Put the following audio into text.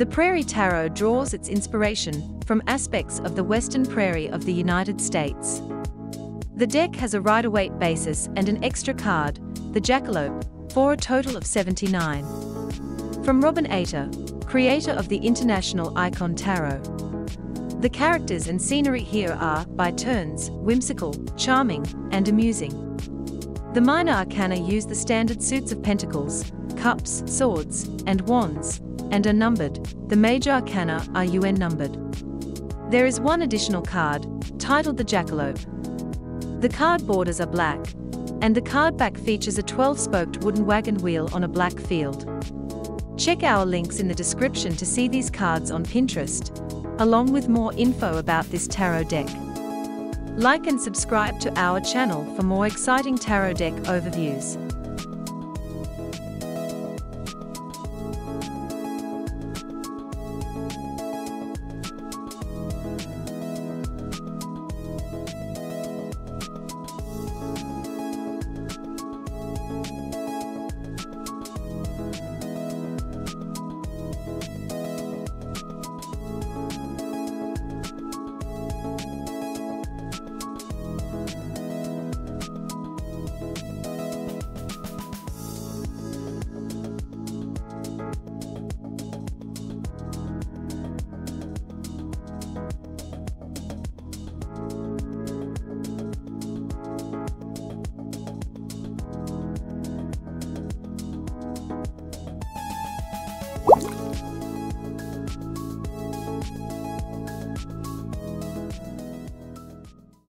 The Prairie Tarot draws its inspiration from aspects of the Western Prairie of the United States. The deck has a Rider-Waite basis and an extra card, the Jackalope, for a total of 79. From Robin Ator, creator of the International Icon Tarot. The characters and scenery here are, by turns, whimsical, charming, and amusing. The minor arcana use the standard suits of pentacles, cups, swords, and wands, and are numbered. The major arcana are UN numbered. There is one additional card, titled the Jackalope. The card borders are black, and the card back features a 12-spoked wooden wagon wheel on a black field. Check our links in the description to see these cards on Pinterest, along with more info about this tarot deck. Like and subscribe to our channel for more exciting tarot deck overviews.